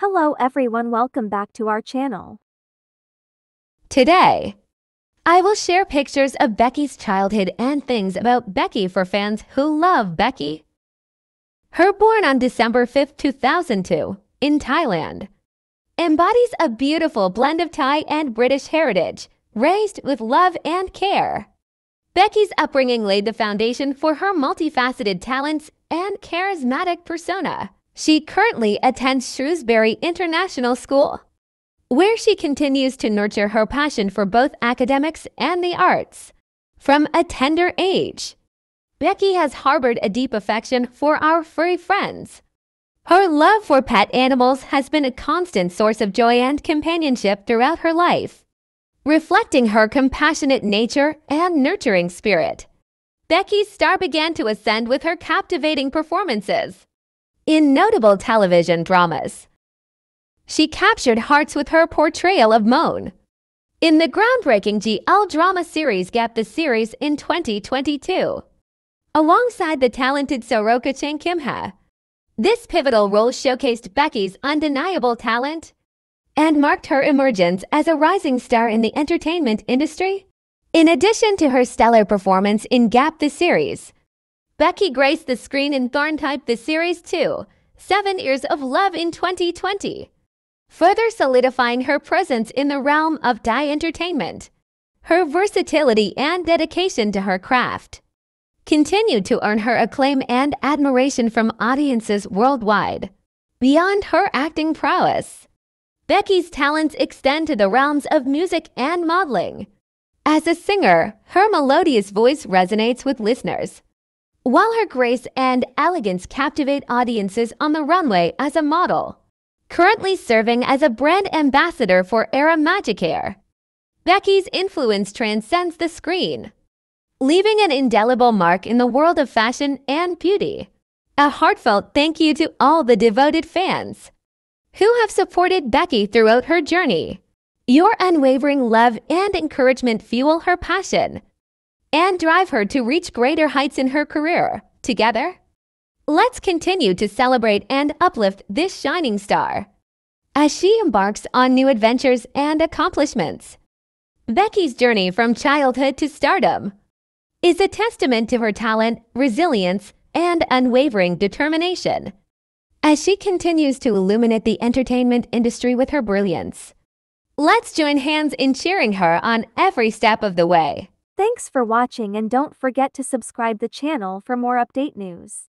Hello everyone welcome back to our channel. Today, I will share pictures of Becky's childhood and things about Becky for fans who love Becky. Her born on December 5, 2002, in Thailand, embodies a beautiful blend of Thai and British heritage, raised with love and care. Becky's upbringing laid the foundation for her multifaceted talents and charismatic persona. She currently attends Shrewsbury International School, where she continues to nurture her passion for both academics and the arts. From a tender age, Becky has harbored a deep affection for our furry friends. Her love for pet animals has been a constant source of joy and companionship throughout her life, reflecting her compassionate nature and nurturing spirit. Becky's star began to ascend with her captivating performances in notable television dramas. She captured hearts with her portrayal of Mon in the groundbreaking GL drama series Gap the Series in 2022, alongside the talented Sarocha Chankimha. This pivotal role showcased Becky's undeniable talent and marked her emergence as a rising star in the entertainment industry. In addition to her stellar performance in Gap the Series, Becky graced the screen in TharnType the Series 2, Seven Years of Love in 2020, further solidifying her presence in the realm of Thai entertainment. Her versatility and dedication to her craft continued to earn her acclaim and admiration from audiences worldwide. Beyond her acting prowess, Becky's talents extend to the realms of music and modeling. As a singer, her melodious voice resonates with listeners while her grace and elegance captivate audiences on the runway as a model. Currently serving as a brand ambassador for Era Magicare, Becky's influence transcends the screen, leaving an indelible mark in the world of fashion and beauty. A heartfelt thank you to all the devoted fans who have supported Becky throughout her journey. Your unwavering love and encouragement fuel her passion and drive her to reach greater heights in her career. Together, let's continue to celebrate and uplift this shining star as she embarks on new adventures and accomplishments. Becky's journey from childhood to stardom is a testament to her talent, resilience, and unwavering determination as she continues to illuminate the entertainment industry with her brilliance. Let's join hands in cheering her on every step of the way. Thanks for watching and don't forget to subscribe the channel for more update news.